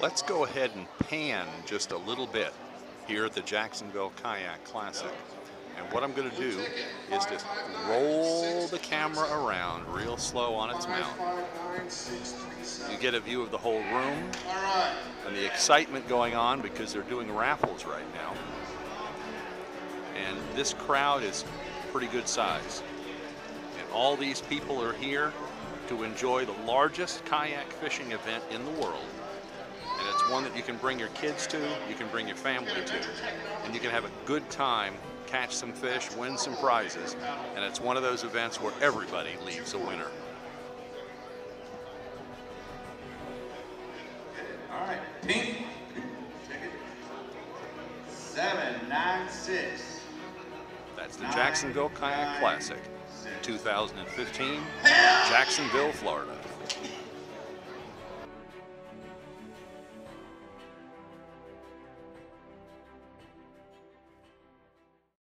Let's go ahead and pan just a little bit here at the Jacksonville Kayak Classic. And what I'm going to do is just roll the camera around real slow on its mount. You get a view of the whole room and the excitement going on because they're doing raffles right now. And this crowd is pretty good size. And all these people are here to enjoy the largest kayak fishing event in the world. One that you can bring your kids to, you can bring your family to, and you can have a good time, catch some fish, win some prizes. And it's one of those events where everybody leaves a winner. All right, pink. Seven, nine, six. That's the Jacksonville Kayak Classic, 2015, Jacksonville, Florida.